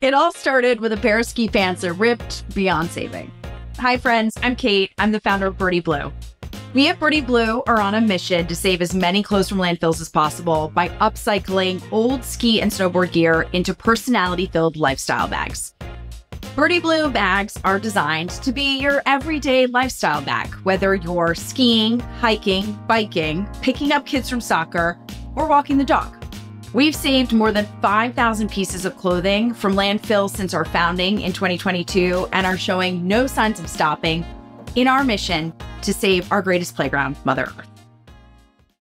It all started with a pair of ski pants that ripped beyond saving. Hi, friends. I'm Kate. I'm the founder of Birdie Blue. We at Birdie Blue are on a mission to save as many clothes from landfills as possible by upcycling old ski and snowboard gear into personality filled lifestyle bags. Birdie Blue bags are designed to be your everyday lifestyle bag, whether you're skiing, hiking, biking, picking up kids from soccer, or walking the dog. We've saved more than 5,000 pieces of clothing from landfill since our founding in 2022 and are showing no signs of stopping in our mission to save our greatest playground, Mother Earth.